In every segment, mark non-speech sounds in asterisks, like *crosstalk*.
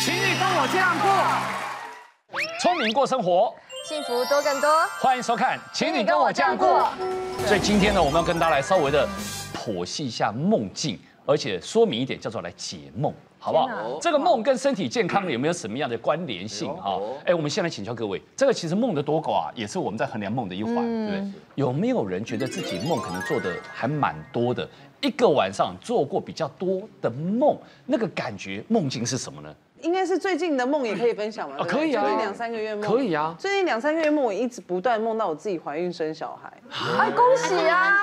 请你跟我这样过，聪明过生活，幸福多更多，欢迎收看，请你跟我这样过。所以今天呢，我们要跟大家来稍微的剖析一下梦境，而且说明一点，叫做来解梦，好不好？这个梦跟身体健康有没有什么样的关联性啊？哎，我们先来请教各位，这个其实梦的多寡也是我们在衡量梦的一环，对不对？有没有人觉得自己梦可能做的还蛮多的？一个晚上做过比较多的梦，那个感觉梦境是什么呢？应该是最近的梦也可以分享吗？啊可以啊最近两三个月梦可以啊最近两三个月梦，我一直不断梦到我自己怀孕生小孩。哎，恭喜啊！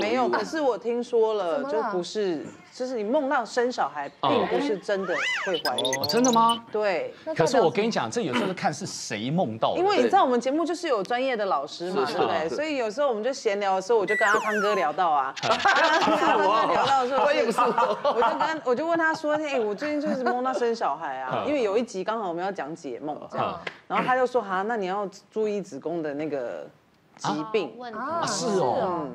没有，可是我听说了，就不是，就是你梦到生小孩，并不是真的会怀孕。哦，真的吗？对，可是我跟你讲，这有时候是看是谁梦到的。因为你知道我们节目就是有专业的老师嘛，是对不对？所以有时候我们就闲聊的时候，我就跟阿汤哥聊到啊，跟 *laughs* 阿汤哥聊到的时候，专业不是。我 *laughs* 我就跟我就问他说，哎，我最近就是梦到生小孩啊，因为有一集刚好我们要讲解梦这样，然后他就说，哈，那你要注意子宫的那个疾病。问题啊是哦，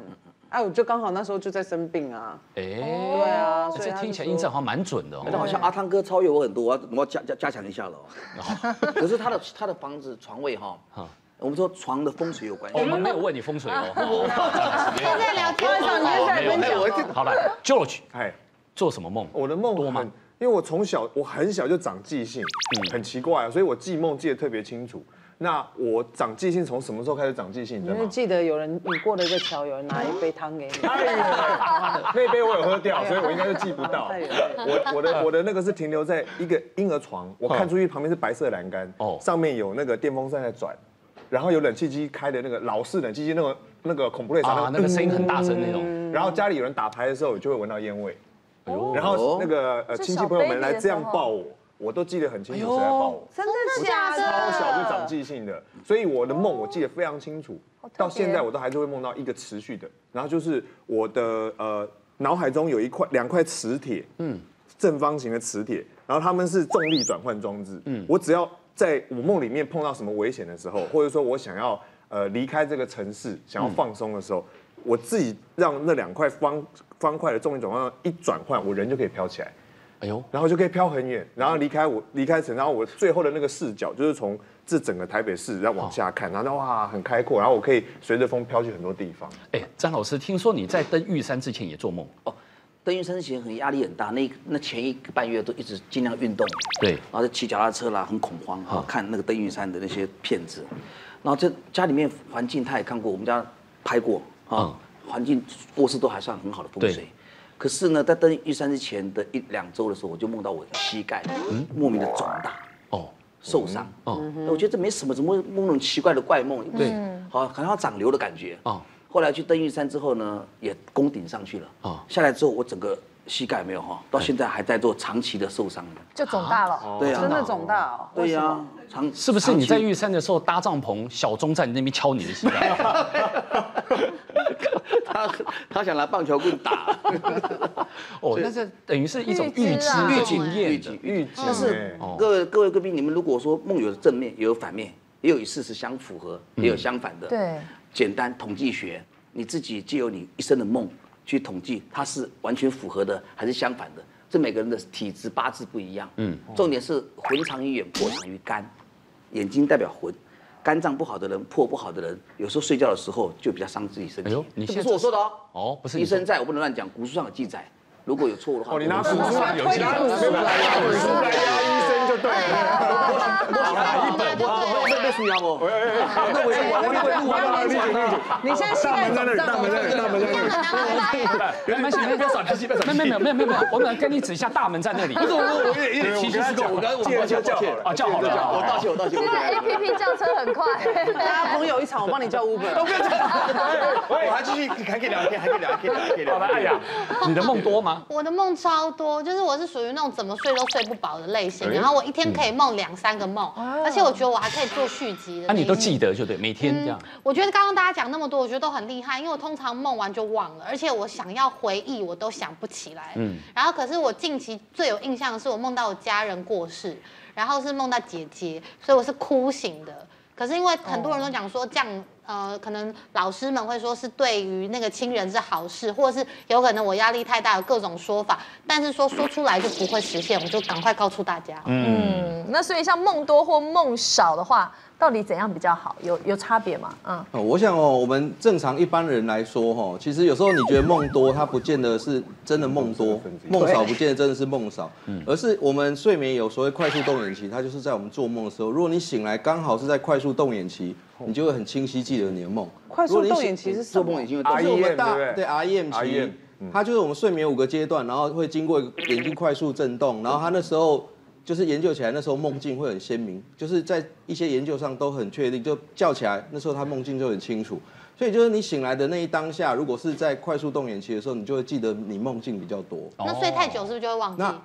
哎，我就刚好那时候就在生病啊，哎，对啊，所以这听起来印证好像蛮准的哦。那好像阿汤哥超越我很多，我要我要加加加强一下了哦。*laughs* 可是他的他的房子床位哈啊，我们说床的风水有关系哦。我们没有问你风水哦。*laughs* 现在聊天上你就在分享我哦好了，George 哎，做什么梦？我的梦多吗？因为我从小我很小就长记性，很奇怪啊，所以我记梦记得特别清楚。那我长记性从什么时候开始长记性？你知道吗？你记得有人你过了一个桥，有人拿一杯汤给你。*laughs* 那杯我有喝掉，所以我应该是记不到。我我的我的那个是停留在一个婴儿床，我看出去旁边是白色栏杆，哦哦，上面有那个电风扇在转，然后有冷气机开的那个老式冷气机，那个那个恐怖类啥，那个声音很大声那种。然后家里有人打牌的时候，就会闻到烟味。哦然后那个呃亲戚朋友们来这样抱我，我都记得很清楚谁在抱我。真的假的超的？小就长记性的，所以我的梦我记得非常清楚，到现在我都还是会梦到一个持续的，然后就是我的呃脑海中有一块两块磁铁，嗯，正方形的磁铁，然后他们是重力转换装置，嗯，我只要在我梦里面碰到什么危险的时候，或者说我想要呃离开这个城市，想要放松的时候，我自己让那两块方方块的重力转换一转换，我人就可以飘起来。哎呦，然后就可以飘很远，然后离开我离开城，然后我最后的那个视角就是从这整个台北市然后往下看，然后哇很开阔，然后我可以随着风飘去很多地方。哎，张老师，听说你在登玉山之前也做梦哦？登玉山之前很压力很大，那那前一个半月都一直尽量运动，对然后就骑脚踏车啦，很恐慌啊，看那个登玉山的那些片子，然后这家里面环境他也看过，我们家拍过啊，环境卧室都还算很好的风水。可是呢，在登玉山之前的一两周的时候，我就梦到我的膝盖莫名的肿大，哦，受伤。哦哦，我觉得这没什么，怎么会梦那种奇怪的怪梦？对，好，好像长瘤的感觉。哦哦，后来去登玉山之后呢，也攻顶上去了。哦哦，下来之后我整个膝盖没有哈，到现在还在做长期的受伤。就肿大了。对啊，真的肿大哦？对呀长是不是你在玉山的时候搭帐篷，小钟在你那边敲你的膝盖？*laughs* *laughs* 他他想拿棒球棍打，*laughs* 哦，那这等于是一种预知预警预经验预警的。预知但是各位各位贵宾，你们如果说梦有正面，也有反面，也有与事实相符合，也有相反的。对，简单统计学，你自己借由你一生的梦去统计，它是完全符合的还是相反的？这每个人的体质八字不一样。嗯，重点是魂长于眼，魄长于肝，眼睛代表魂。肝脏不好的人，魄不好的人，有时候睡觉的时候就比较伤自己身体。哎呦你这不是我说的哦。哦，不是医生在我不能乱讲，古书上有记载，如果有错误的话，哦，你拿古书来有记载拿古书来拿古书来压医生就对了。哪 *laughs* 一本？我我被输压不？那我我我会录啊，理解理解。你现在膝盖肿胀，大门在那里，大门在那里。没关系，没有耍脾气，没有没有没有没有，我们跟你指一下大门在那里。不是我我我有点提示够，我刚刚我抱歉抱歉啊，叫好了，我道歉我道歉。现在 A P P 叫车很快。大家朋友一场，我帮你叫 Uber。我还继续还可以聊天，还可以聊，还可以聊，还可以聊。好了，哎呀，你的梦多吗？我的梦超多，就是我是属于那种怎么睡都睡不饱的类型，然后我一天可以梦两三个梦，而且我觉得我还可以做续集的。啊，你都记？得就对，每天这样。我觉得刚刚大家讲那么多，我觉得都很厉害，因为我通常梦完就忘了，而且我想要回忆我都想不起来。嗯，然后可是我近期最有印象的是我梦到我家人过世，然后是梦到姐姐，所以我是哭醒的。可是因为很多人都讲说这样，呃，可能老师们会说是对于那个亲人是好事，或者是有可能我压力太大，有各种说法，但是说说出来就不会实现，我就赶快告诉大家。嗯，那所以像梦多或梦少的话，到底怎样比较好？有有差别吗？嗯，哦，我想哦，我们正常一般人来说，哈，其实有时候你觉得梦多，它不见得是真的梦多，梦少不见得真的是梦少，而是我们睡眠有所谓快速动眼期，它就是在我们做梦的时候，如果你醒来刚好是在快速动眼期，你就会很清晰记得你的梦。快速动眼期是什么做梦？已经有就是我们 REM 大对对对 REM 期 REM，它就是我们睡眠五个阶段，然后会经过眼睛快速震动，然后它那时候就是研究起来，那时候梦境会很鲜明，就是在一些研究上都很确定，就叫起来那时候他梦境就很清楚。所以就是你醒来的那一当下，如果是在快速动眼期的时候，你就会记得你梦境比较多。那睡太久是不是就会忘记？那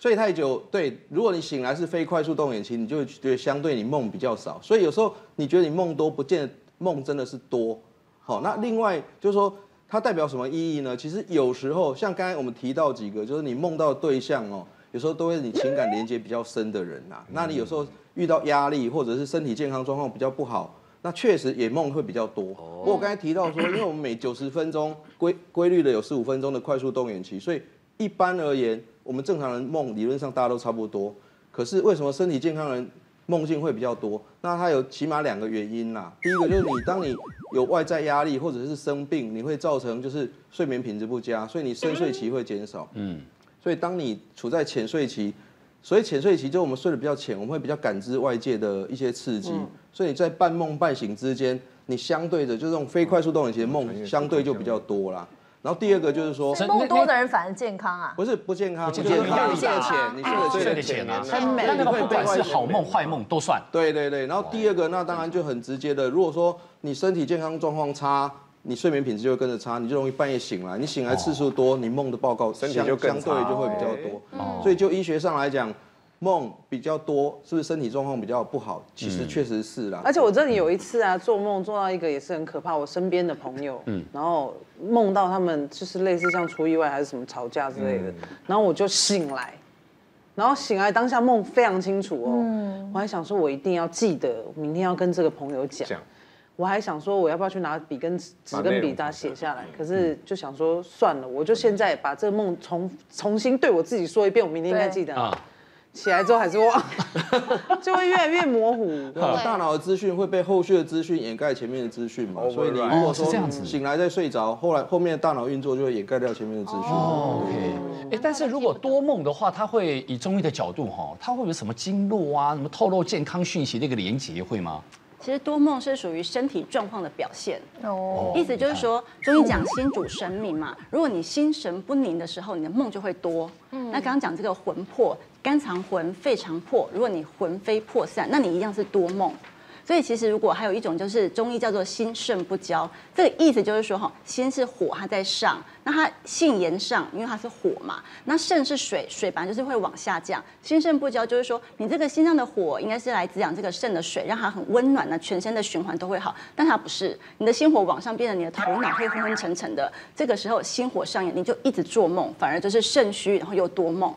睡太久，对，如果你醒来是非快速动眼期，你就会觉得相对你梦比较少。所以有时候你觉得你梦多，不见得梦真的是多。好，那另外就是说，它代表什么意义呢？其实有时候像刚才我们提到几个，就是你梦到的对象哦，有时候都会你情感连接比较深的人呐、那你有时候遇到压力或者是身体健康状况比较不好，那确实也梦会比较多。不过我刚才提到说，因为我们每 *coughs* 九十分钟规规律的有十五分钟的快速动眼期，所以一般而言，我们正常人梦理论上大家都差不多。可是为什么身体健康人梦境会比较多？那它有起码两个原因啦。第一个就是你当你有外在压力或者是生病，你会造成就是睡眠品质不佳，所以你深睡期会减少。嗯，所以当你处在浅睡期，所以浅睡期就我们睡得比较浅，我们会比较感知外界的一些刺激，所以你在半梦半醒之间，你相对的就这种非快速动眼期的梦相对就比较多啦。然后第二个就是说，真梦多的人反而健康啊。不是不健康，不健康。你睡得浅，你睡得睡浅得浅啊，很美但那个不管是好梦坏梦都算。对对对，然后第二个，那当然就很直接的，如果说你身体健康状况差，你睡眠品质就会跟着差，你就容易半夜醒来，你醒来次数多，你梦的报告身体相就相对就会比较多。所以就医学上来讲，梦比较多，是不是身体状况比较不好？其实确实是啦。而且我这里有一次啊，做梦做到一个也是很可怕，我身边的朋友，嗯，然后梦到他们就是类似像出意外还是什么吵架之类的，然后我就醒来，然后醒来当下梦非常清楚哦，我还想说我一定要记得，明天要跟这个朋友讲。讲我还想说，我要不要去拿笔跟纸跟笔把它写下来？可是就想说算了，我就现在把这个梦重重新对我自己说一遍，我明天应该记得。啊起来之后还是忘，*laughs* 就会越来越模糊。对啊大脑的资讯会被后续的资讯掩盖前面的资讯嘛，所以你如果哦是说这样子醒来再睡着，后来后面的大脑运作就会掩盖掉前面的资讯。哦 OK，哎，但是如果多梦的话，它会以中医的角度哈，它会有什么经络啊，什么透露健康讯息的一个连结会吗？其实多梦是属于身体状况的表现，哦，意思就是说，中医讲心主神明嘛，如果你心神不宁的时候，你的梦就会多。那刚刚讲这个魂魄，肝藏魂，肺藏魄，如果你魂飞魄散，那你一样是多梦。所以其实如果还有一种就是中医叫做心肾不交，这个意思就是说哈，心是火，它在上，那它性炎上，因为它是火嘛，那肾是水，水本来就是会往下降，心肾不交就是说你这个心上的火应该是来滋养这个肾的水，让它很温暖那，全身的循环都会好，但它不是，你的心火往上变得你的头脑会昏昏沉沉的，这个时候心火上炎，你就一直做梦，反而就是肾虚，然后又多梦。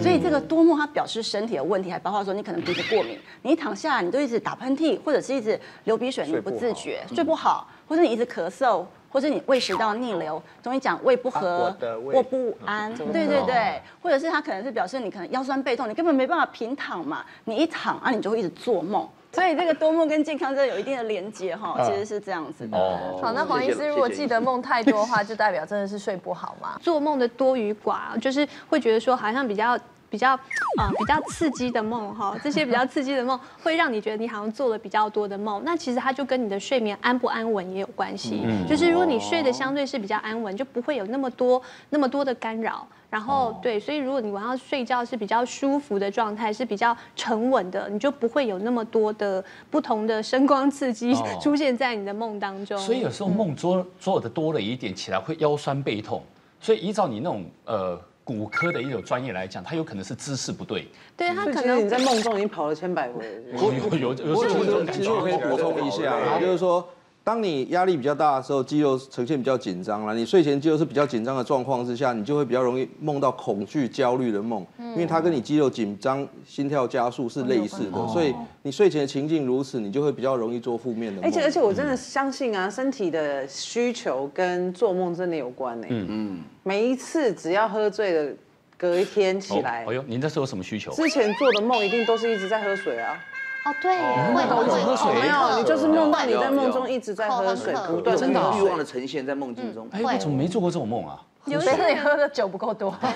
所以这个多梦它表示身体的问题，还包括说你可能鼻子过敏，你一躺下来你就一直打喷嚏，或者是一直流鼻水，你不自觉睡不好，或者你一直咳嗽，或者你胃食道逆流，中医讲胃不和、卧不安，对对对，或者是它可能是表示你可能腰酸背痛，你根本没办法平躺嘛，你一躺啊你就会一直做梦。所以这个多梦跟健康真的有一定的连接哈，其实是这样子的。哦，好，那黄医师如果记得梦太多的话，就代表真的是睡不好嘛？做梦的多与寡，就是会觉得说好像比较。比较呃比较刺激的梦哈，*laughs* 这些比较刺激的梦会让你觉得你好像做了比较多的梦，那其实它就跟你的睡眠安不安稳也有关系。就是如果你睡得相对是比较安稳，就不会有那么多那么多的干扰。然后对，所以如果你晚上睡觉是比较舒服的状态，是比较沉稳的，你就不会有那么多的不同的声光刺激哦出现在你的梦当中。所以有时候梦做做的多了一点，起来会腰酸背痛。所以依照你那种呃骨科的一种专业来讲，他有可能是姿势不对。对他可能你在梦中已经跑了千百回我。有有有其有我可以觉。补充一下，就是说，当你压力比较大的时候，肌肉呈现比较紧张了。你睡前肌肉是比较紧张的状况之下，你就会比较容易梦到恐惧、焦虑的梦，因为它跟你肌肉紧张、心跳加速是类似的。所以你睡前的情境如此，你就会比较容易做负面的梦。而且而且我真的相信啊，身体的需求跟做梦真的有关呢。嗯嗯，每一次只要喝醉了，隔一天起来，哎呦，您这是有什么需求？之前做的梦一定都是一直在喝水啊。哦，对，会都是喝水，没有，你就是梦到你在梦中一直在喝水，不断真的欲望的呈现在梦境中。哎，我怎么没做过这种梦啊？有是你喝的酒不够多，*laughs* 不够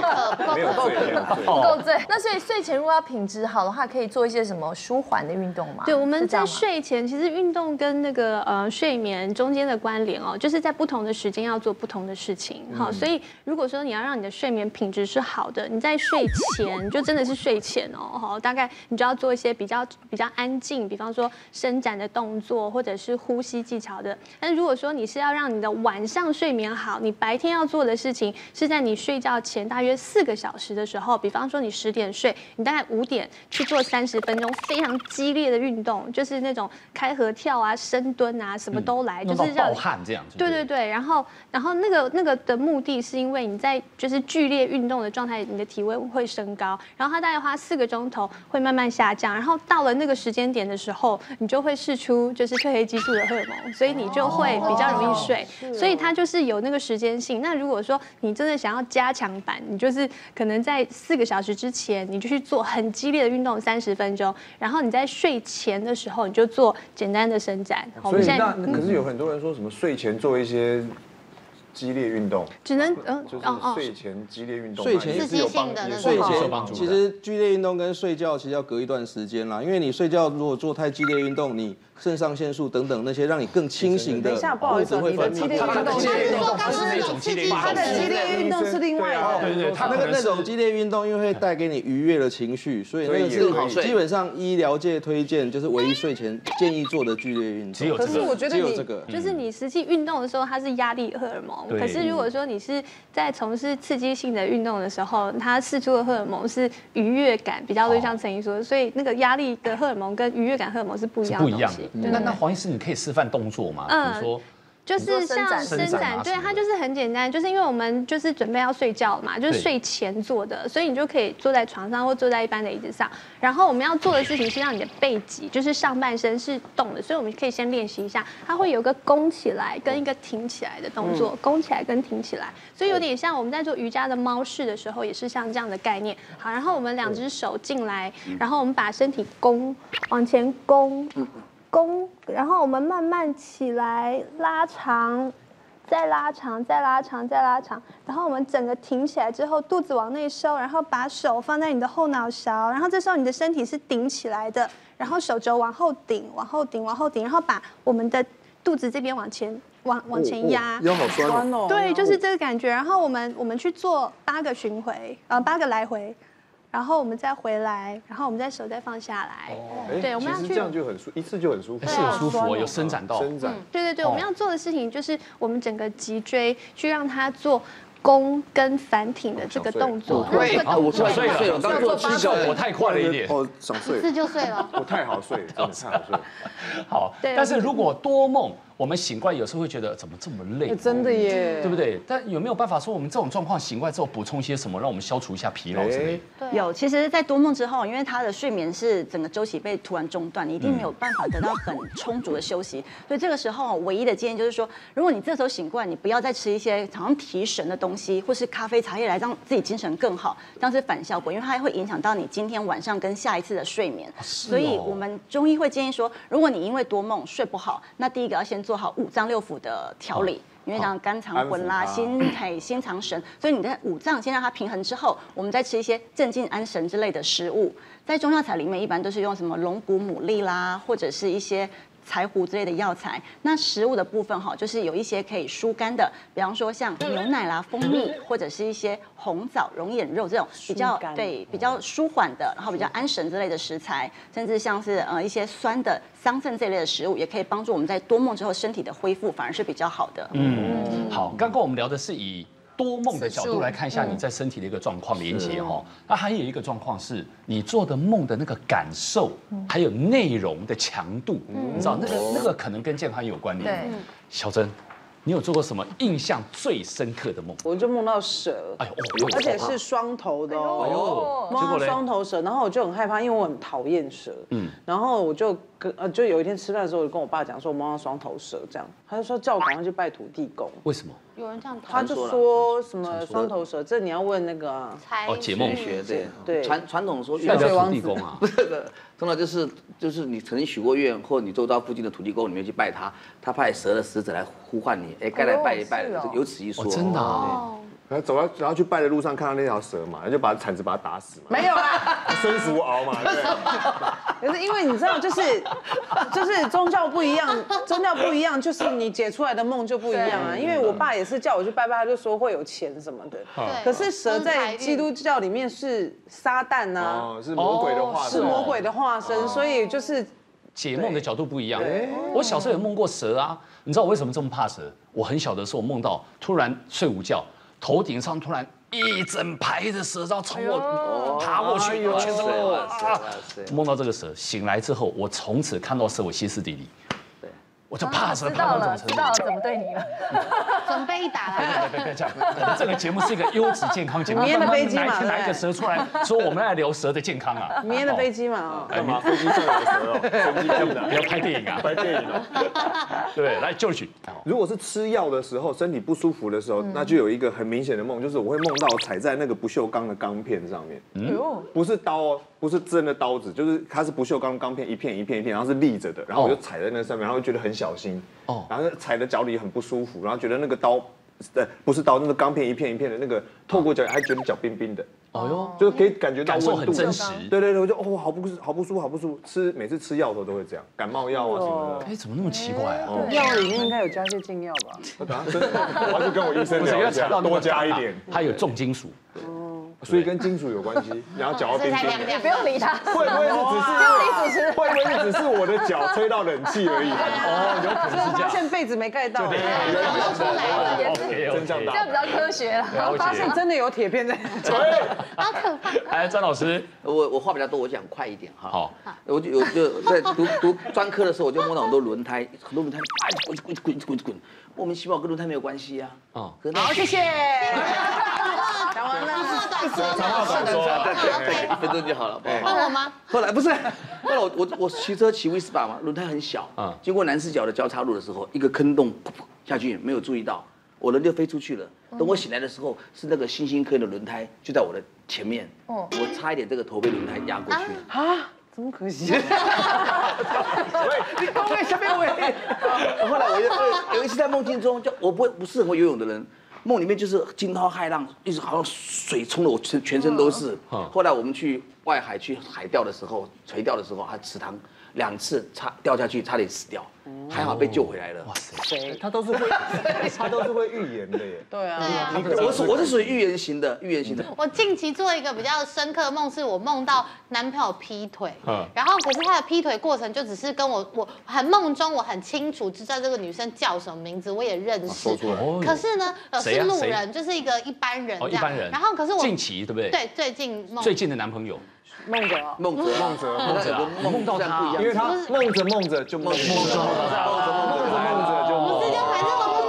渴，不够醉，不够醉。那所以睡前如果要品质好的话，可以做一些什么舒缓的运动吗？对，我们在睡前其实运动跟那个呃睡眠中间的关联哦，就是在不同的时间要做不同的事情。好，所以如果说你要让你的睡眠品质是好的，你在睡前就真的是睡前哦，好，大概你就要做一些比较比较安静，比方说伸展的动作或者是呼吸技巧的。但如果说你是要让你的晚上睡眠好，好，你白天要做的事情是在你睡觉前大约四个小时的时候，比方说你十点睡，你大概五点去做三十分钟非常激烈的运动，就是那种开合跳啊、深蹲啊，什么都来，就是暴汗这样子。对对对，然后然后那个那个的目的是因为你在就是剧烈运动的状态，你的体温会升高，然后它大概花四个钟头会慢慢下降，然后到了那个时间点的时候，你就会释出就是褪黑激素的荷尔蒙，所以你就会比较容易睡，所以它就是有那个。个时间性，那如果说你真的想要加强版，你就是可能在四个小时之前，你就去做很激烈的运动三十分钟，然后你在睡前的时候，你就做简单的伸展。所以那可是有很多人说什么睡前做一些。激烈运动只能嗯，就是睡前激烈运动，睡前是有帮助的。睡前其实剧烈运动跟睡觉其实要隔一段时间啦，因为你睡觉如果做太激烈运动，你肾上腺素等等那些让你更清醒的物质会分泌。他的激烈运动不是那种激烈运动，他的激烈运动是另外的。对对，他那个那种激烈运动因为会带给你愉悦的情绪，所以那个是基本上医疗界推荐就是唯一睡前建议做的剧烈运动。只有这个，可是我觉得你就是你实际运动的时候，它是压力荷尔蒙。可是如果说你是在从事刺激性的运动的时候，它释出的荷尔蒙是愉悦感比较多，像陈怡说，所以那个压力的荷尔蒙跟愉悦感荷尔蒙是不一样的。不一样的。那那黄医师，你可以示范动作吗？比如说。就是像伸展，对它就是很简单，就是因为我们就是准备要睡觉嘛，就是睡前做的，所以你就可以坐在床上或坐在一般的椅子上。然后我们要做的事情是让你的背脊，就是上半身是动的，所以我们可以先练习一下，它会有个弓起来跟一个挺起来的动作，弓起来跟挺起来，所以有点像我们在做瑜伽的猫式的时候，也是像这样的概念。好，然后我们两只手进来，然后我们把身体弓往前弓。弓，然后我们慢慢起来，拉长，再拉长，再拉长，再拉长，然后我们整个挺起来之后，肚子往内收，然后把手放在你的后脑勺，然后这时候你的身体是顶起来的，然后手肘往后顶，往后顶，往后顶，然后把我们的肚子这边往前，往往前压，腰好酸哦，对，就是这个感觉，然后我们我们去做八个巡回，呃，八个来回。然后我们再回来，然后我们再手再放下来。哦，对，我们要去这样就很舒，一次就很舒服，是很舒服，有伸展到。伸展。对对对，我们要做的事情就是我们整个脊椎去让它做弓跟反挺的这个动作。对，啊，我睡睡了，刚做七个，我太快了一点。哦，想睡。一次就睡了。我太好睡，真的太好睡。*laughs* 好，但是如果多梦。我们醒过来有时候会觉得怎么这么累，真的耶，对不对？但有没有办法说我们这种状况醒过来之后补充些什么，让我们消除一下疲劳之类？有，其实，在多梦之后，因为他的睡眠是整个周期被突然中断，你一定没有办法得到很充足的休息。所以这个时候，唯一的建议就是说，如果你这时候醒过来，你不要再吃一些好像提神的东西，或是咖啡、茶叶来让自己精神更好，这样是反效果，因为它会影响到你今天晚上跟下一次的睡眠。所以我们中医会建议说，如果你因为多梦睡不好，那第一个要先做好五脏六。腑的调理，因为像肝藏魂啦，心 *laughs* 嘿心藏神，所以你的五脏先让它平衡之后，我们再吃一些镇静安神之类的食物。在中药材里面，一般都是用什么龙骨、牡蛎啦，或者是一些。柴胡之类的药材，那食物的部分哈，就是有一些可以疏肝的，比方说像牛奶啦、蜂蜜，或者是一些红枣、龙眼肉这种比较对比较舒缓的，然后比较安神之类的食材，甚至像是呃一些酸的桑葚这类的食物，也可以帮助我们在多梦之后身体的恢复，反而是比较好的。嗯，好，刚刚我们聊的是以多梦的角度来看一下你在身体的一个状况连接哈。那还有一个状况是你做的梦的那个感受，还有内容的强度，你知道那个那个可能跟健康有关联。小珍。你有做过什么印象最深刻的梦？我就梦到蛇，哎呦，而且是双头的哦，梦到双头蛇，然后我就很害怕，因为我很讨厌蛇，嗯，然后我就跟呃，就有一天吃饭的时候，我就跟我爸讲说，我梦到双头蛇，这样，他就说叫我赶快去拜土地公。为什么？有人这样，他就说什么双头蛇，这你要问那个哦解梦。学对对，传传统说代表土地公啊，*laughs* *laughs* 不是的，真的就是就是你曾经许过愿，或你周遭附近的土地公，里面去拜他，他派蛇的使者来呼唤你，哎，该来拜一拜，有此一说，真的啊。然后走到，然后去拜的路上看到那条蛇嘛，然后就把铲子把它打死嘛。没有啦，生熟熬嘛。*laughs* 可是因为你知道，就是就是宗教不一样，宗教不一样，就是你解出来的梦就不一样啊。因为我爸也是叫我去拜拜，他就说会有钱什么的。可是蛇在基督教里面是撒旦呐，是魔鬼的化身，是魔鬼的化身，所以就是解梦的角度不一样。我小时候有梦过蛇啊，你知道我为什么这么怕蛇？我很小的时候梦到突然睡午觉。头顶上突然一整排的蛇，然后朝我爬过去，全身啊！梦到这个蛇，醒来之后，我从此看到蛇，我歇斯底里。我就怕蛇，怕到这种程度。知道了，怎么对你了？*laughs* 准备一打了。别别别别这样！这个节目是一个优质健康节目。明天的飞机嘛，哪一个蛇出来说我们来聊蛇的健康啊？明天的飞机嘛，哎嘛，飞机上有蛇哦，不要拍电影啊，拍电影哦。*laughs* 对，来就去。如果是吃药的时候，身体不舒服的时候，那就有一个很明显的梦，就是我会梦到踩在那个不锈钢的钢片上面。嗯，不是刀哦，不是真的刀子，就是它是不锈钢钢片，一片一片一片，然后是立着的，然后我就踩在那上面，然后觉得很小心。哦，然后踩的脚里很不舒服，然后觉得那个刀，呃，不是刀，那个钢片一片一片的那个，透过脚还觉得脚冰冰的。哦哟，就可以感觉到温度，很真实。对对对，我就哦，好不好不舒服，好不舒服。吃每次吃药的时候都会这样，感冒药啊什么的。哎，怎么那么奇怪啊？药里面应该有加些禁药吧？我等下真的，我就跟我医生聊一下，多加一点。*laughs* 它有重金属。所以跟金属有关系，*laughs* 然后脚要冰冰。你不用理他。会不会是只是？不用理主持人。会不会是只是我的脚吹到冷气而已？哦，有可能是这样。发现被子没盖到。对对对。真这样这样比较科学了。然后发现真的有铁片在。好可怕。哎，张老师，我我话比较多，我讲快一点哈。好。我就我就在读读专科的时候，我就摸到很多轮胎，很多轮胎，哎，滚滚滚滚滚，莫名其妙跟轮胎没有关系呀。哦。好，谢谢。讲完了。长话短说，对，一分钟就好了。换我吗？后来不是，后来我我我骑车骑威斯巴嘛，轮胎很小，啊，经过南四角的交叉路的时候，一个坑洞，噗噗下去，没有注意到，我人就飞出去了。等我醒来的时候，是那个星星科的轮胎就在我的前面，哦，我差一点这个头被轮胎压过去。啊，怎么可惜。*laughs* 喂，你后面下面喂。*laughs* 后来我就有一次在梦境中，就我不不是很会游泳的人。梦里面就是惊涛骇浪，一直好像水冲的我全全身都是。后来我们去外海去海钓的时候，垂钓的时候，还池塘两次差掉下去，差点死掉。还好被救回来了。哇塞，他都是会，*laughs* 他都是会预言的耶。*laughs* 对啊，我是我是属于预言型的，预言型的。我近期做一个比较深刻的梦，是我梦到男朋友劈腿。嗯。然后可是他的劈腿过程就只是跟我，我很梦中我很清楚知道这个女生叫什么名字，我也认识。说出来。可是呢，是路人，就是一个一般人这样。一般人。然后可是我近期对不对？对，最近梦。最近的男朋友。梦泽，梦泽，梦泽，梦着，梦到他，因为他梦着梦着就梦梦着梦着梦着梦着就不是就反正我梦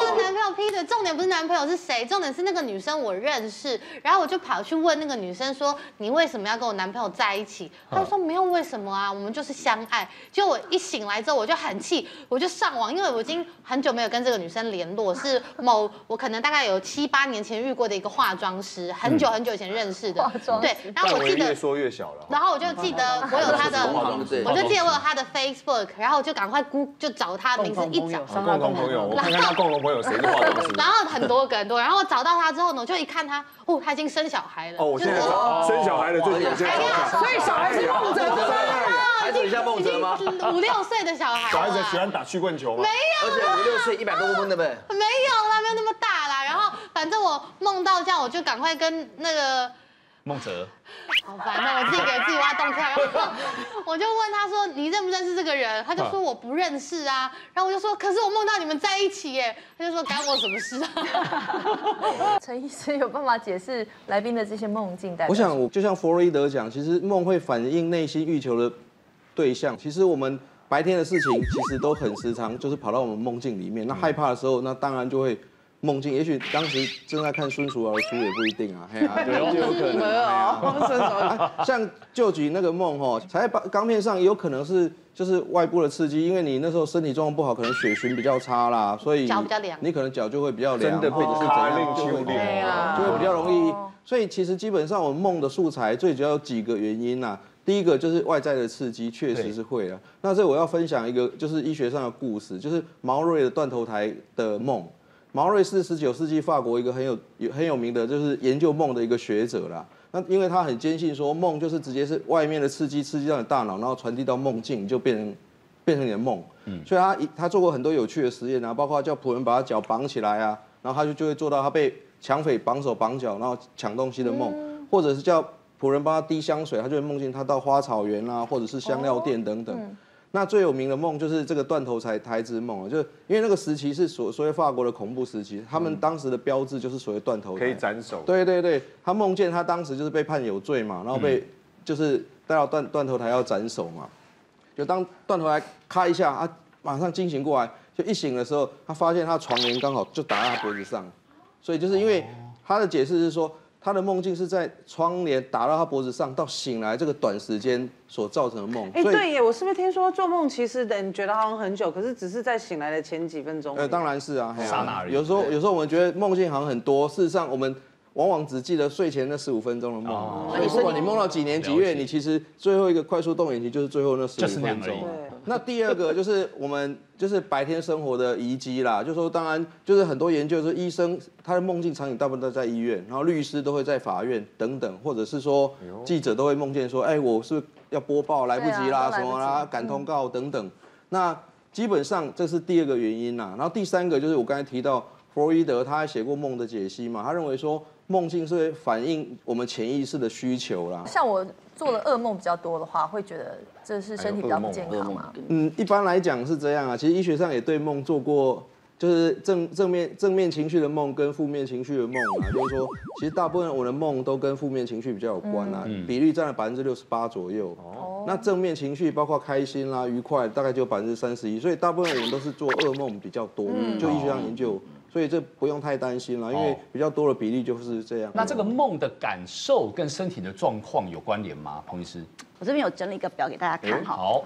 到男朋友劈腿，重点不是男朋友是谁，重点是那个女生我认识，然后我就跑去问那个女生说，你为什么要跟我男朋友在一起？她说没有为什么啊，我们就是相爱。就我一醒来之后我就很气，我就上网，因为我已经很久没有跟这个女生联络，是 *laughs* 某我可能大概有七八年前遇过的一个化妆师，很久很久以前认识的，对，然后我记得越说越小了。然后我就记得我有他的，我就记得我有他的 Facebook，然后我就赶快估就找他的名字一找，共同朋友，我看看他共同朋友谁是化妆师。然后很多个很多，然后我找到他之后呢，我就一看他，哦，他已经生小孩了。哦，我现在生小孩了，最近所以小孩是梦泽吗？孩子像梦泽吗？五六岁的小孩。小孩子喜欢打曲棍球吗？没有，而且五六岁一百多公分的呗。没有啦，没有那么大啦。然后反正我梦到这样，我就赶快跟那个。孟哲，好烦哦，我自己给自己挖洞跳。然 *laughs* 后我就问他说：“你认不认识这个人？”他就说：“我不认识啊。”然后我就说：“可是我梦到你们在一起耶。”他就说：“干我什么事啊 *laughs* 陈医师有办法解释来宾的这些梦境代表？我想，我就像弗洛伊德讲，其实梦会反映内心欲求的对象。其实我们白天的事情，其实都很时常就是跑到我们梦境里面。那害怕的时候，那当然就会梦境。也许当时正在看孙叔儿的书，也不一定啊，嘿啊，*laughs* 就有可能。哦，伸手像旧局那个梦哈，踩在钢钢片上，有可能是就是外部的刺激，因为你那时候身体状况不好，可能血循比较差啦，所以脚比较凉你可能脚就会比较凉，真的被或者是怎卡样就会就会比较容易。所以其实基本上我们梦的素材最主要有几个原因呐、第一个就是外在的刺激，确实是会啊。那这我要分享一个就是医学上的故事，就是毛瑞的断头台的梦。毛瑞是十九世纪法国一个很有有很有名的，就是研究梦的一个学者啦。那因为他很坚信说梦就是直接是外面的刺激刺激到你大脑，然后传递到梦境，就变成变成你的梦。所以他他做过很多有趣的实验啊，包括叫仆人把他脚绑起来啊，然后他就就会做到他被抢匪绑手绑脚，然后抢东西的梦，或者是叫仆人帮他滴香水，他就会梦见他到花草园啊，或者是香料店等等。那最有名的梦就是这个断头台台之梦啊，就是因为那个时期是所所谓法国的恐怖时期，他们当时的标志就是所谓断头台，可以斩首。对对对，他梦见他当时就是被判有罪嘛，然后被就是带到断断头台要斩首嘛，就当断头台咔一下，他马上惊醒过来，就一醒的时候，他发现他床帘刚好就打在他脖子上，所以就是因为他的解释是说。他的梦境是在窗帘打到他脖子上，到醒来这个短时间所造成的梦。哎，对耶，我是不是听说做梦其实等觉得好像很久，可是只是在醒来的前几分钟？呃，当然是啊，刹那而已有时候，有时候我们觉得梦境好像很多，事实上我们往往只记得睡前那十五分钟的梦。哦。所以不管你梦到几年几月，你其实最后一个快速动眼期就是最后那十就五分钟是 *laughs* 那第二个就是我们就是白天生活的遗迹啦，就说当然就是很多研究说医生他的梦境场景大部分都在医院，然后律师都会在法院等等，或者是说记者都会梦见说，哎，我是要播报来不及啦，什么啦，赶通告等等。那基本上这是第二个原因啦，然后第三个就是我刚才提到弗洛伊德他还写过梦的解析嘛，他认为说梦境是会反映我们潜意识的需求啦。像我做的噩梦比较多的话，会觉得这是身体比较不健康吗？嗯，一般来讲是这样啊。其实医学上也对梦做过，就是正正面正面情绪的梦跟负面情绪的梦啊，就是说，其实大部分我的梦都跟负面情绪比较有关啊，比率占了百分之六十八左右。哦，那正面情绪包括开心啦、愉快，大概就百分之三十一，所以大部分我们都是做噩梦比较多，就医学上研究。所以这不用太担心了，因为哦比较多的比例就是这样。那这个梦的感受跟身体的状况有关联吗？彭医师，我这边有整理一个表给大家看哈。好，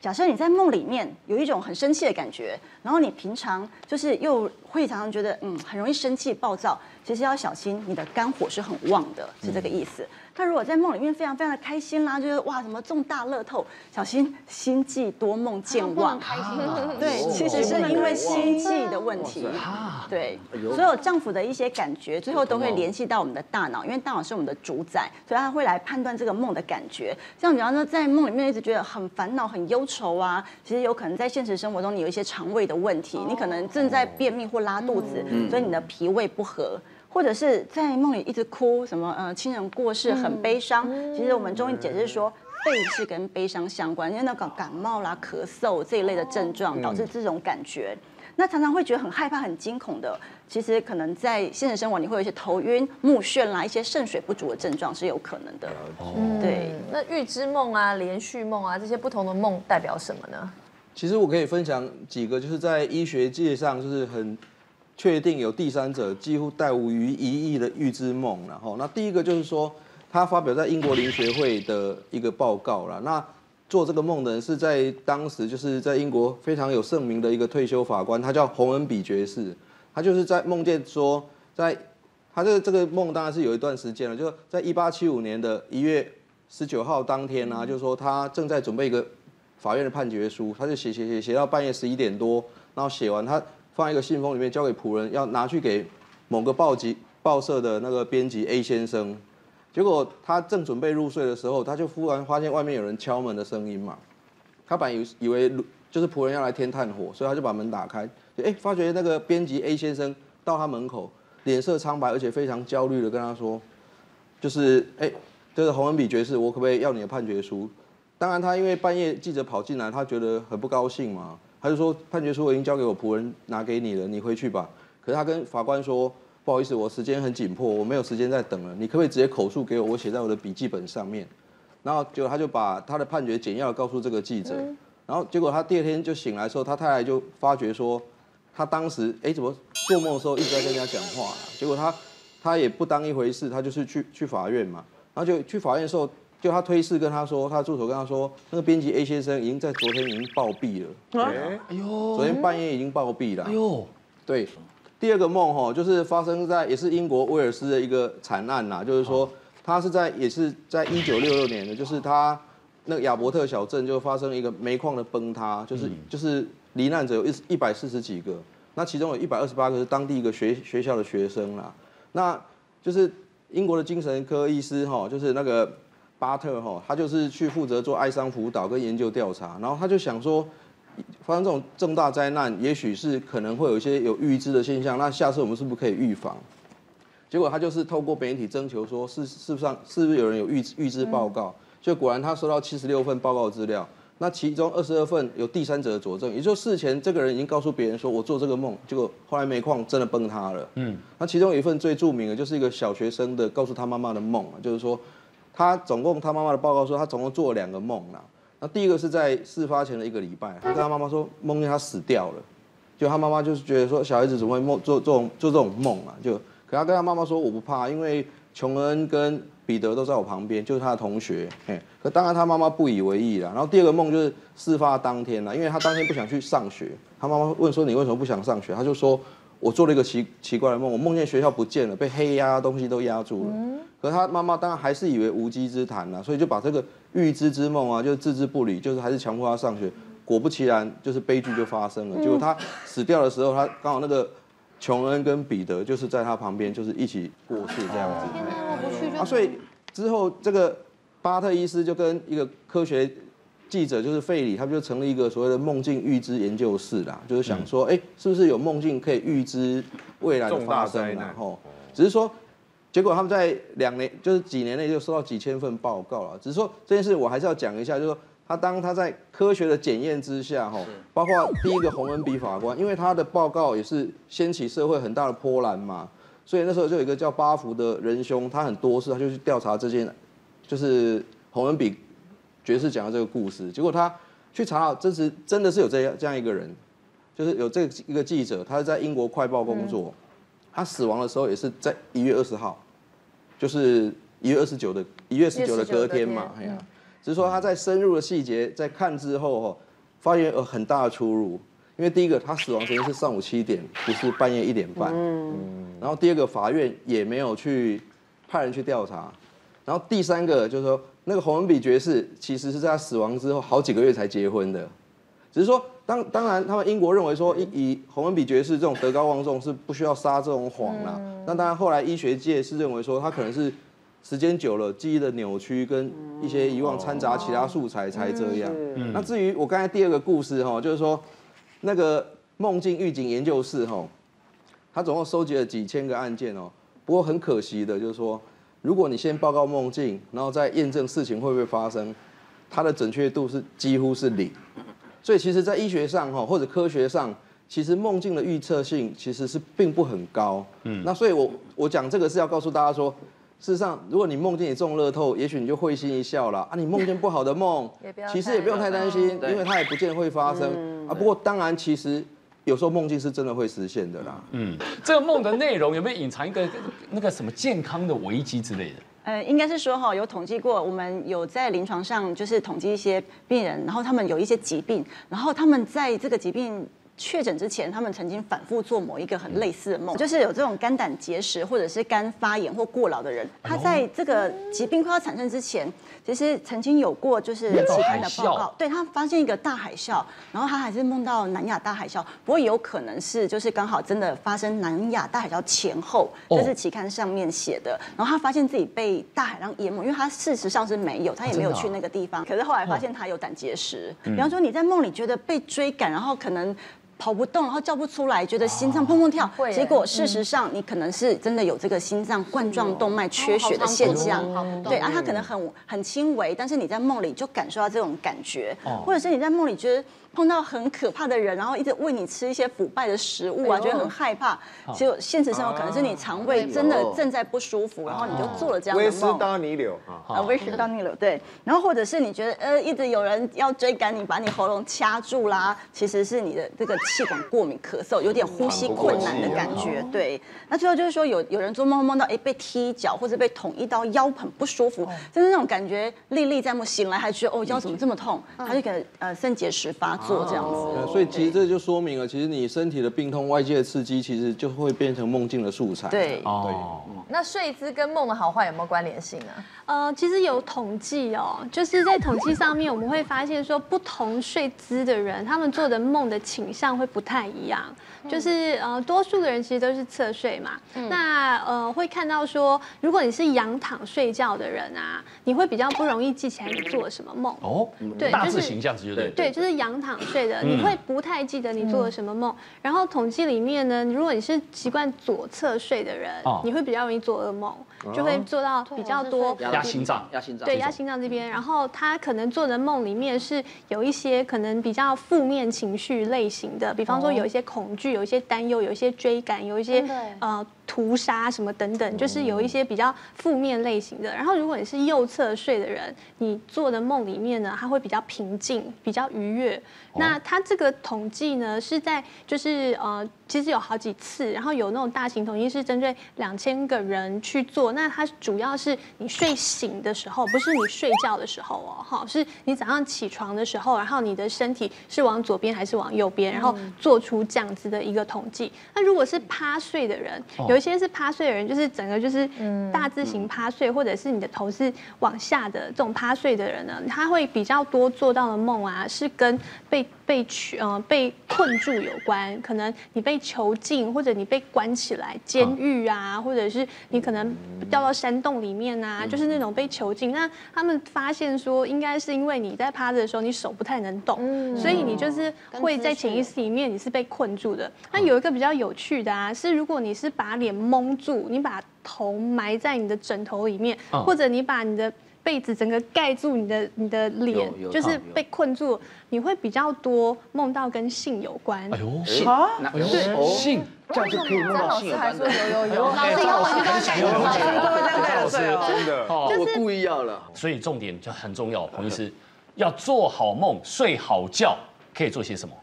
假设你在梦里面有一种很生气的感觉，然后你平常就是又会常常觉得嗯很容易生气暴躁，其实要小心你的肝火是很旺的，是这个意思。那如果在梦里面非常非常的开心啦，就是哇什么中大乐透，小心心悸多梦健忘。开心吗？*laughs* 对，其实是因为心悸的问题。对，所有丈夫的一些感觉，最后都会联系到我们的大脑，因为大脑是我们的主宰，所以他会来判断这个梦的感觉。像比方说，在梦里面一直觉得很烦恼、很忧愁啊，其实有可能在现实生活中你有一些肠胃的问题，你可能正在便秘或拉肚子，所以你的脾胃不和。或者是在梦里一直哭，什么呃亲人过世很悲伤，其实我们中医解释说。肺是跟悲伤相关，因为那个感冒啦、咳嗽这一类的症状导致这种感觉。那常常会觉得很害怕、很惊恐的，其实可能在现实生活你会有一些头晕、目眩啦、一些肾水不足的症状是有可能的。对，嗯那预知梦啊、连续梦啊这些不同的梦代表什么呢？其实我可以分享几个，就是在医学界上就是很确定有第三者几乎带无于一亿的预知梦，然后那第一个就是说，他发表在英国灵学会的一个报告啦。那做这个梦的人是在当时就是在英国非常有盛名的一个退休法官，他叫洪恩比爵士，他就是在梦见说，在他这个这个梦当然是有一段时间了，就在一八七五年的一月十九号当天呢、啊，就是说他正在准备一个法院的判决书，他就写写写写到半夜十一点多，然后写完他放在一个信封里面交给仆人，要拿去给某个报集报社的那个编辑 A 先生。结果他正准备入睡的时候，他就忽然发现外面有人敲门的声音嘛，他本以以为就是仆人要来添炭火，所以他就把门打开，哎，发觉那个编辑 A 先生到他门口，脸色苍白，而且非常焦虑的跟他说：“就是哎，这个洪文比爵士，我可不可以要你的判决书？当然他因为半夜记者跑进来，他觉得很不高兴嘛，他就说判决书我已经交给我仆人拿给你了，你回去吧。可是他跟法官说，不好意思，我时间很紧迫，我没有时间再等了，你可不可以直接口述给我，我写在我的笔记本上面？然后结果他就把他的判决简要告诉这个记者，然后结果他第二天就醒来的时候，他太太就发觉说，他当时哎怎么做梦的时候一直在跟人家讲话，啊结果他他也不当一回事，他就是去去法院嘛，然后就去法院的时候，就他推事跟他说，他助手跟他说，那个编辑 A 先生已经在昨天已经暴毙了，哎？呦，昨天半夜已经暴毙了，哎呦，对，第二个梦哈就是发生在也是英国威尔斯的一个惨案呐，就是说。他是在也是在一九六六年的，就是他那个亚伯特小镇就发生一个煤矿的崩塌，就是就是罹难者有一一百四十几个，那其中有一百二十八个是当地一个学学校的学生啦，那就是英国的精神科医师哈，就是那个巴特哈，他就是去负责做哀伤辅导跟研究调查，然后他就想说，发生这种重大灾难，也许是可能会有一些有预知的现象，那下次我们是不是可以预防？结果他就是透过媒体征求，说是是不是是不是有人有预预知报告？就果然他收到七十六份报告资料，那其中二十二份有第三者的佐证，也就事前这个人已经告诉别人说我做这个梦，结果后来煤矿真的崩塌了。嗯，那其中有一份最著名的，就是一个小学生的告诉他妈妈的梦，就是说他总共他妈妈的报告说他总共做了两个梦啦。那第一个是在事发前的一个礼拜，他跟他妈妈说梦见他死掉了，就他妈妈就是觉得说小孩子怎么会梦做这种做这种梦啊？就可他跟他妈妈说我不怕，因为琼恩跟彼得都在我旁边，就是他的同学。嘿，可当然他妈妈不以为意了。然后第二个梦就是事发当天了，因为他当天不想去上学，他妈妈问说你为什么不想上学？他就说我做了一个奇奇怪的梦，我梦见学校不见了，被黑压东西都压住了。可他妈妈当然还是以为无稽之谈了，所以就把这个预知之梦啊，就置之不理，就是还是强迫他上学。果不其然，就是悲剧就发生了。结果他死掉的时候，他刚好那个。琼恩跟彼得就是在他旁边，就是一起过世这样子。啊，所以之后这个巴特医师就跟一个科学记者，就是费里，他们就成立一个所谓的梦境预知研究室啦，就是想说，哎，是不是有梦境可以预知未来的发生？然后，只是说，结果他们在两年，就是几年内就收到几千份报告了。只是说这件事，我还是要讲一下，就是说。他当他在科学的检验之下，哈，包括第一个洪恩比法官，因为他的报告也是掀起社会很大的波澜嘛，所以那时候就有一个叫巴福的仁兄，他很多事，他就去调查这件，就是洪恩比爵士讲到这个故事。结果他去查到，真实真的是有这样这样一个人，就是有这一个记者，他是在英国快报工作，他死亡的时候也是在一月二十号，就是一月二十九的一月十九的隔天嘛，哎呀。只是说他在深入的细节在看之后，哈，发现有很大的出入。因为第一个，他死亡时间是上午七点，不是半夜一点半。嗯。然后第二个，法院也没有去派人去调查。然后第三个就是说，那个洪文比爵士其实是在他死亡之后好几个月才结婚的。只是说，当当然，他们英国认为说，以以洪文比爵士这种德高望重是不需要撒这种谎啦。那当然，后来医学界是认为说，他可能是。时间久了，记忆的扭曲跟一些遗忘掺杂其他素材才这样。那至于我刚才第二个故事哈，就是说那个梦境预警研究室哈，他总共收集了几千个案件哦。不过很可惜的就是说，如果你先报告梦境，然后再验证事情会不会发生，它的准确度是几乎是零。所以其实，在医学上哈或者科学上，其实梦境的预测性其实是并不很高。嗯。那所以我我讲这个是要告诉大家说。事实上，如果你梦见你中乐透，也许你就会心一笑了啊！你梦见不好的梦，*laughs* 其实也不用太担心，因为它也不见得会发生啊。不过当然，其实有时候梦境是真的会实现的啦。嗯，这个梦的内容有没有隐藏一个那个什么健康的危机之类的？呃，应该是说哈，有统计过，我们有在临床上就是统计一些病人，然后他们有一些疾病，然后他们在这个疾病。确诊之前，他们曾经反复做某一个很类似的梦，就是有这种肝胆结石或者是肝发炎或过劳的人，他在这个疾病快要产生之前，其实曾经有过就是期刊的报告，对他发现一个大海啸，然后他还是梦到南亚大海啸，不过有可能是就是刚好真的发生南亚大海啸前后，这是期刊上面写的，然后他发现自己被大海浪淹没，因为他事实上是没有，他也没有去那个地方，可是后来发现他有胆结石，比方说你在梦里觉得被追赶，然后可能。跑不动，然后叫不出来，觉得心脏砰砰跳。结果事实上你可能是真的有这个心脏冠状动脉缺血的现象。对啊，它可能很很轻微，但是你在梦里就感受到这种感觉，哦或者是你在梦里觉得。碰到很可怕的人，然后一直喂你吃一些腐败的食物啊，觉得很害怕。其实现实生活可能是你肠胃真的正在不舒服，然后你就做了这样的威斯梦。啊，啊，胃食道逆流，对，然后或者是你觉得呃一直有人要追赶你，把你喉咙掐住啦，其实是你的这个气管过敏、咳嗽，有点呼吸困难的感觉，对。那最后就是说有有人做梦梦到哎被踢脚或者被捅一刀，腰很不舒服，就是那种感觉历历在目，醒来还觉得哦腰怎么这么痛，他就可能呃肾结石发作这样子。呃所以其实这就说明了，其实你身体的病痛、外界的刺激，其实就会变成梦境的素材。对哦，那睡姿跟梦的好坏有没有关联性呢？呃，其实有统计哦，就是在统计上面，我们会发现说，不同睡姿的人，他们做的梦的倾向会不太一样。就是呃，多数的人其实都是侧睡嘛。那呃，会看到说，如果你是仰躺睡觉的人啊，你会比较不容易记起来你做了什么梦。哦，对就是大致形这样子就对。对，就是仰躺睡的，你会不太记得你做了什么梦。然后统计里面呢，如果你是习惯左侧睡的人哦，你会比较容易做噩梦，就会做到比较多压心脏。压心脏，对，压心脏这边，然后他可能做的梦里面是有一些可能比较负面情绪类型的，比方说有一些恐惧，有一些担忧，有一些追赶，有一些呃屠杀什么等等，就是有一些比较负面类型的。然后如果你是右侧睡的人，你做的梦里面呢，它会比较平静，比较愉悦。那它这个统计呢，是在就是呃，其实有好几次，然后有那种大型统计是针对两千个人去做。那它主要是你睡醒的时候，不是你睡觉的时候哦，哈，是你早上起床的时候，然后你的身体是往左边还是往右边，然后做出这样子的一个统计。那如果是趴睡的人，有一些是趴睡的人，就是整个就是大字型趴睡，或者是你的头是往下的这种趴睡的人呢，他会比较多做到的梦啊，是跟被被囚呃被困住有关，可能你被囚禁，或者你被关起来监狱啊，或者是你可能掉到山洞里面啊，就是那种被囚禁。那他们发现说，应该是因为你在趴着的时候，你手不太能动，所以你就是会在潜意识里面你是被困住的。那有一个比较有趣的啊，是如果你是把脸蒙住，你把头埋在你的枕头里面，嗯或者你把你的被子整个盖住你的你的脸有，有就是被困住，你会比较多梦到跟性有关。哎呦，性哎呦，哦性，这样就可以梦到老性有关师还说的。有有有，老师以后回去跟他讲一老师下。都会这样老师真的。哦，我故意要了。所以重点就很重要，彭医师要做好梦、睡好觉，可以做些什么？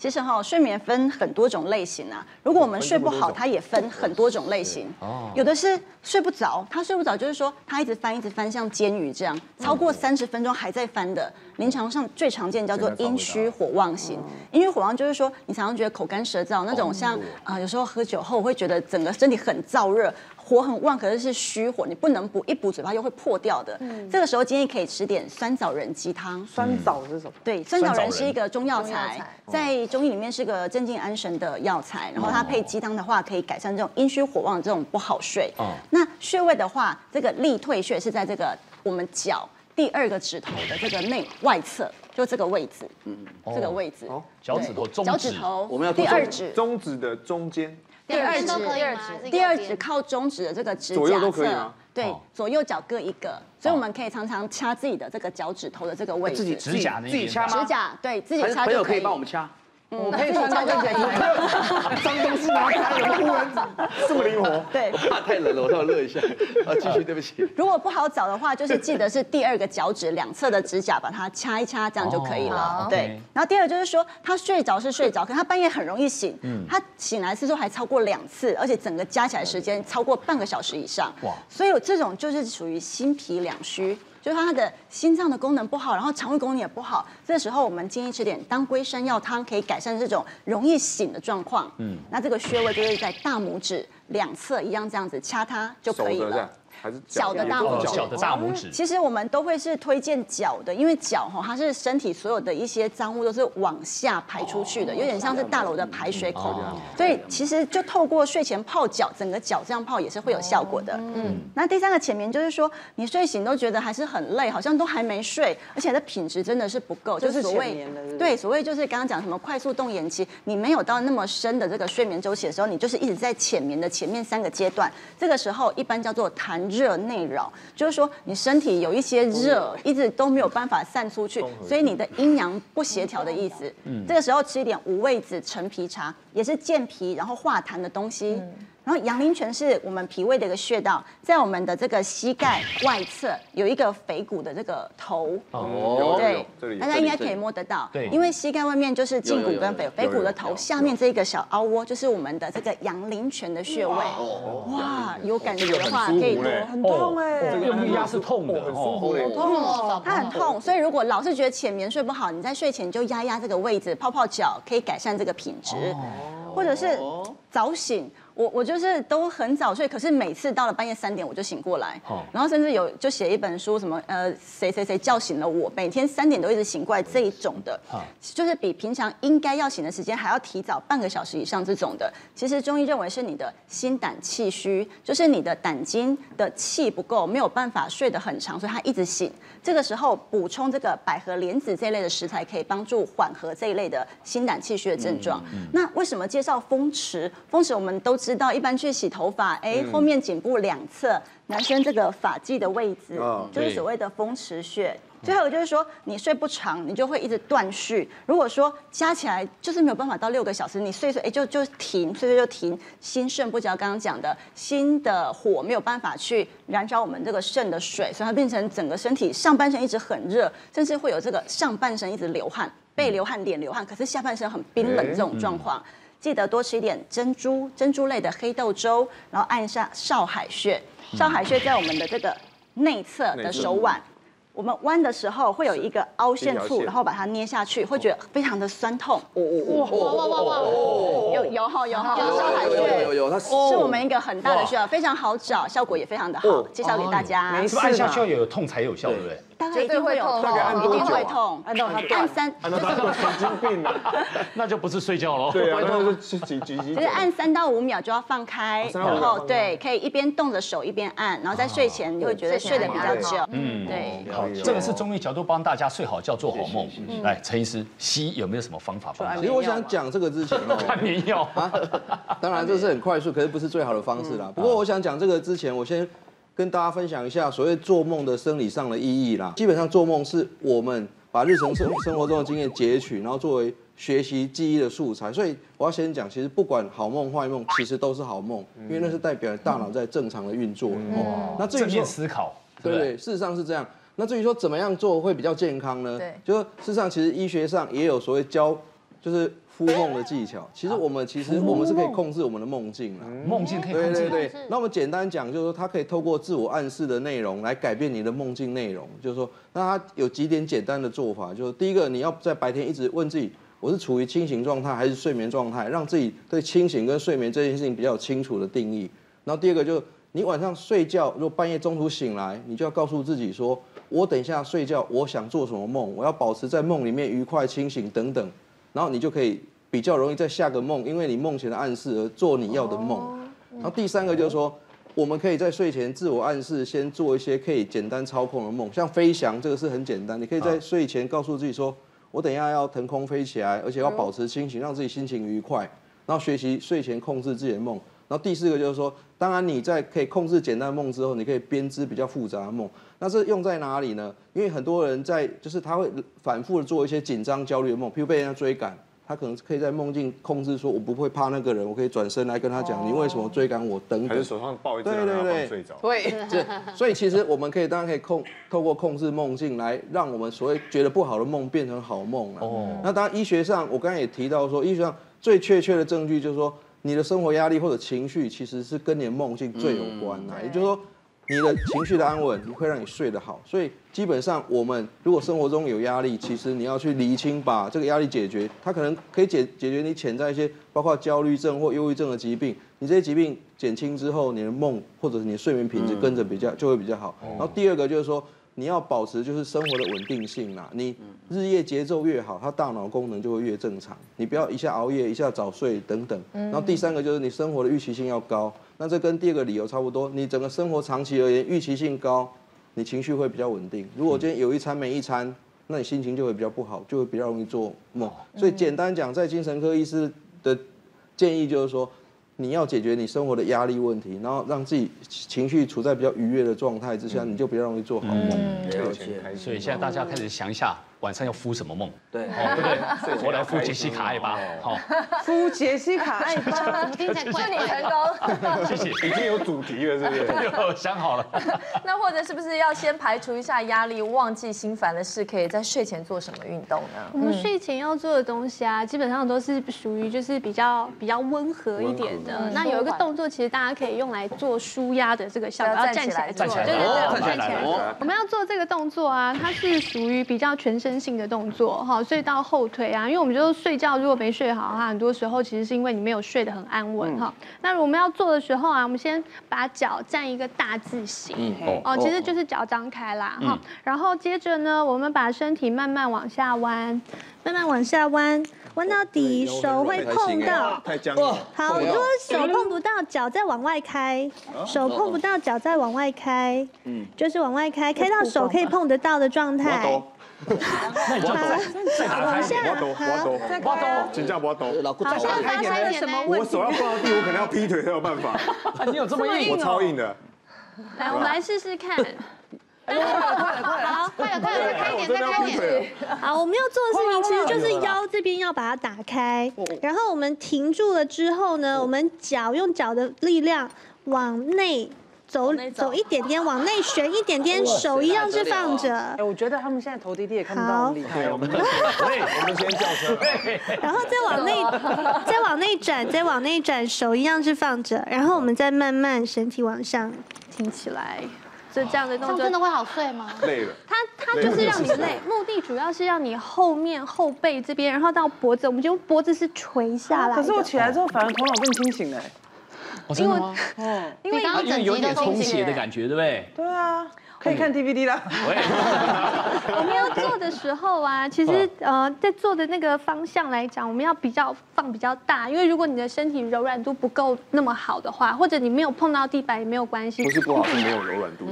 其实哈，睡眠分很多种类型啊。如果我们睡不好，它也分很多种类型。有的是睡不着，他睡不着就是说他一直翻一直翻，像煎鱼这样，超过三十分钟还在翻的。临床上最常见叫做阴虚火旺型。阴虚火旺就是说你常常觉得口干舌燥，那种像啊、有时候喝酒后会觉得整个身体很燥热。火很旺，可是是虚火，你不能补，一补嘴巴又会破掉的。嗯。这个时候建议可以吃点酸枣仁鸡汤。酸枣是什么？对，酸枣仁仁是一个中药材材，在中医里面是个镇静安神的药材，然后它配鸡汤的话，可以改善这种阴虚火旺的这种不好睡。哦。那穴位的话，这个力退穴是在这个我们脚第二个指头的这个内外侧，就这个位置，嗯，这个位置，哦脚趾头、中脚指趾头，我们要第二指，中指的中间，第二指第二指靠中指的这个指左右甲侧都可以吗，对哦，左右脚各一个，所以我们可以常常掐自己的这个脚趾头的这个位置自己。指甲那边自己掐吗？指甲对自己掐就可以朋友可以帮我们掐？我可以穿高跟鞋来。*laughs* 脏东西拿开，有忽然这么灵活？对 *laughs* 我，怕太冷了，我稍微热一下。*laughs* 啊，继续，对不起。如果不好找的话，就是记得是第二个脚趾两侧的指甲把它掐一掐，这样就可以哦了。好对然后第二就是说，他睡着是睡着，可他半夜很容易醒。嗯他醒来次数还超过两次，而且整个加起来时间超过半个小时以上。哇哇！所以有这种就是属于心脾两虚。就是他的心脏的功能不好，然后肠胃功能也不好，这时候我们建议吃点当归山药汤，可以改善这种容易醒的状况。嗯，那这个穴位就是在大拇指两侧一样这样子掐它就可以了。还是脚的大拇指，脚的大拇指。其实我们都会是推荐脚的，因为脚哈，它是身体所有的一些脏物都是往下排出去的，有点像是大楼的排水口。所以其实就透过睡前泡脚，整个脚这样泡也是会有效果的。嗯。那第三个浅眠就是说，你睡醒都觉得还是很累，好像都还没睡，而且的品质真的是不够，就是所谓对，所谓就是刚刚讲什么快速动眼期，你没有到那么深的这个睡眠周期的时候，你就是一直在浅眠的前面三个阶段，这个时候一般叫做痰热内扰，就是说你身体有一些热，一直都没有办法散出去，所以你的阴阳不协调的意思。嗯，这个时候吃一点五味子陈皮茶，也是健脾然后化痰的东西。然后阳陵泉是我们脾胃的一个穴道，在我们的这个膝盖外侧有一个腓骨的这个头，哦，对，大家应该可以摸得到，对，因为膝盖外面就是胫骨跟腓腓骨的头，下面这个小凹窝就是我们的这个阳陵泉的穴位，哇，有感觉的话可以多，很痛哎，这个力压是痛的，很舒服嘞，痛，它很痛，所以如果老是觉得浅眠睡不好，你在睡前就压压这个位置，泡泡脚，可以改善这个品质，或者是早醒。我我就是都很早睡，可是每次到了半夜三点我就醒过来，然后甚至有就写一本书，什么呃谁谁谁叫醒了我，每天三点都一直醒过来这一种的，就是比平常应该要醒的时间还要提早半个小时以上这种的。其实中医认为是你的心胆气虚，就是你的胆经的气不够，没有办法睡得很长，所以它一直醒。这个时候补充这个百合莲子这一类的食材，可以帮助缓和这一类的心胆气虚的症状。那为什么介绍风池？风池我们都知。道一般去洗头发，哎，后面颈部两侧，男生这个发际的位置，就是所谓的风池穴。最后就是说，你睡不长，你就会一直断续。如果说加起来就是没有办法到六个小时，你睡睡哎就就停，睡睡就停，心肾不交。刚刚讲的心的火没有办法去燃烧我们这个肾的水，所以它变成整个身体上半身一直很热，甚至会有这个上半身一直流汗，背流汗、脸流汗，可是下半身很冰冷这种状况。记得多吃一点珍珠、珍珠类的黑豆粥，然后按一下少海穴。少海穴在我们的这个内侧的手腕。我们弯的时候会有一个凹陷处，然后把它捏下去，会觉得非常的酸痛。哇哇哇哇哇！有有哈有哈，少海穴有有，它是我们一个很大的穴，非常好找，效果也非常的好，介绍给大家。是不是按下去要有痛才有效，对不对？大概一定会有痛，一定会痛。按到它按三，按到它神经病了，*laughs* 那就不是睡觉喽。对啊，那是几几几。就是按三到五秒就要放开，然后对，可以一边动着手一边按，然后在睡前就会觉得睡得比较久。嗯，对。好，这个是中医角度帮大家睡好觉、做好梦。来，陈医师，西医有没有什么方法？其实我想讲这个之前哦，*laughs* 安眠药啊，当然这是很快速，可是不是最好的方式啦。不过我想讲这个之前，我先。跟大家分享一下所谓做梦的生理上的意义啦。基本上做梦是我们把日常生生活中的经验截取，然后作为学习记忆的素材。所以我要先讲，其实不管好梦坏梦，其实都是好梦，因为那是代表大脑在正常的运作。哦，那正面思考，对对，事实上是这样。那至于说怎么样做会比较健康呢？对，就是事实上其实医学上也有所谓教，就是。敷梦的技巧，其实我们其实我们是可以控制我们的梦境的，梦境可以控制。对对对。那我们简单讲，就是说它可以透过自我暗示的内容来改变你的梦境内容。就是说，那它有几点简单的做法，就是第一个，你要在白天一直问自己，我是处于清醒状态还是睡眠状态，让自己对清醒跟睡眠这件事情比较清楚的定义。然后第二个，就是你晚上睡觉，如果半夜中途醒来，你就要告诉自己说，我等一下睡觉，我想做什么梦，我要保持在梦里面愉快清醒等等，然后你就可以。比较容易在下个梦，因为你梦前的暗示而做你要的梦。然后第三个就是说，我们可以在睡前自我暗示，先做一些可以简单操控的梦，像飞翔这个是很简单，你可以在睡前告诉自己说，我等一下要腾空飞起来，而且要保持清醒，让自己心情愉快，然后学习睡前控制自己的梦。然后第四个就是说，当然你在可以控制简单梦之后，你可以编织比较复杂的梦。那这用在哪里呢？因为很多人在就是他会反复的做一些紧张焦虑的梦，譬如被人家追赶。他可能可以在梦境控制，说我不会怕那个人，我可以转身来跟他讲，你为什么追赶我？等等。还是手上抱一只，对对对，睡着。*laughs* 对，这所以其实我们可以当然可以控透过控制梦境来让我们所谓觉得不好的梦变成好梦了。哦。那当然医学上，我刚才也提到说，医学上最确切的证据就是说，你的生活压力或者情绪其实是跟你的梦境最有关的。也就是说，你的情绪的安稳，会让你睡得好。所以基本上，我们如果生活中有压力，其实你要去厘清，把这个压力解决，它可能可以解解决你潜在一些包括焦虑症或忧郁症的疾病。你这些疾病减轻之后，你的梦或者是你的睡眠品质跟着比较就会比较好。然后第二个就是说。你要保持就是生活的稳定性啦，你日夜节奏越好，它大脑功能就会越正常。你不要一下熬夜，一下早睡等等。然后第三个就是你生活的预期性要高，那这跟第二个理由差不多。你整个生活长期而言预期性高，你情绪会比较稳定。如果今天有一餐没一餐，那你心情就会比较不好，就会比较容易做梦。所以简单讲，在精神科医师的建议就是说。你要解决你生活的压力问题，然后让自己情绪处在比较愉悦的状态之下，你就比较容易做好梦。所以现在大家开始想一下。晚上要敷什么梦？对，对不对？我来敷杰西卡艾巴，好，敷杰西卡艾巴，*laughs* 听起来怪你成功，*laughs* 谢谢，已经有主题了，是不是？有想好了。那或者是不是要先排除一下压力，忘记心烦的事，可以在睡前做什么运动呢？我们睡前要做的东西啊，基本上都是属于就是比较比较温和一点的。那有一个动作，其实大家可以用来做舒压的这个效果，要站起来做，对对对，站起来。我们要做这个动作啊，它是属于比较全身。身性的动作哈，所以到后腿啊，因为我们就睡觉如果没睡好的话，很多时候其实是因为你没有睡得很安稳哈。那我们要做的时候啊，我们先把脚站一个大字形，哦，其实就是脚张开啦哈。然后接着呢，我们把身体慢慢往下弯，慢慢往下弯，弯到底，手会碰到。太僵了。好，如果手碰不到，脚再往外开，手碰不到，脚再往外开，嗯，就是往外开，开到手可以碰得到的状态。那你就再打开一点，我抖，我抖，我抖，请教我抖，老顾打开一点，什么我手要放到地，我可能要劈腿才有办法。*laughs* 你有这么硬？我超硬的。来，我们来试试看。*laughs* 快了，快了，快了！好，快了，快了，再开一点，再开一点。好，我们要做的事情其实就是腰这边要把它打开，然后我们停住了之后呢，我们脚用脚的力量往内。走走一点点，往内旋一点点，手一样是放着。哎，我觉得他们现在头低低也看不到我厉害。我们我们先叫声。*laughs* 然后再往内，*laughs* 再往内转，再往内转，手一样是放着。然后我们再慢慢身体往上挺起来，就这样的动作。真的会好睡吗？累了。它它就是让你累，目的主要是让你后面后背这边，然后到脖子，我们就脖子是垂下来。可是我起来之后，反而头脑更清醒了。真的吗？哦，因为因为有点充血的感觉，对不对？对啊，可以看 DVD 啦。*laughs* 我们要做的时候啊，其实呃，在做的那个方向来讲，我们要比较放比较大，因为如果你的身体柔软度不够那么好的话，或者你没有碰到地板也没有关系。不是不好，*laughs* 是没有柔软度。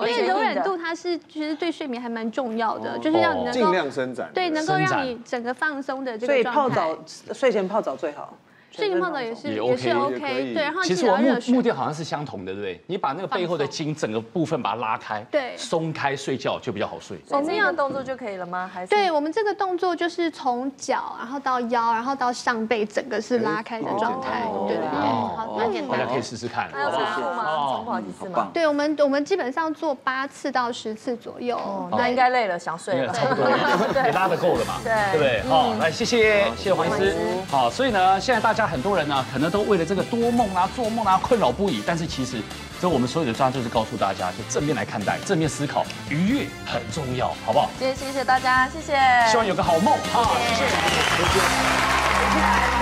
因为 *laughs* 柔软度它是其实对睡眠还蛮重要的，就是让你能够尽量伸展，对，能够让你整个放松的这个状态。所以泡澡，睡前泡澡最好。睡前泡澡也是也是 OK，对，然后其实我目目的好像是相同的，对不对？你把那个背后的筋整个部分把它拉开，对，松开睡觉就比较好睡。我们样动作就可以了吗？还是？对我们这个动作就是从脚，然后到腰，然后到上背，整个是拉开的状态。对对对，好，那简单。大家可以试试看。还要重复吗？重复好几次吗？对我们我们基本上做八次到十次左右。那应该累了，想睡了。差不多，*laughs* 也拉得够了嘛？对，对不对？好，来谢谢谢谢黄医师。好，所以呢，现在大家很多人呢，可能都为了这个多梦啊、做梦啊困扰不已。但是其实，这我们所有的专家就是告诉大家，就正面来看待，正面思考，愉悦很重要，好不好？今天谢谢大家，谢谢。希望有个好梦啊！谢谢，再见。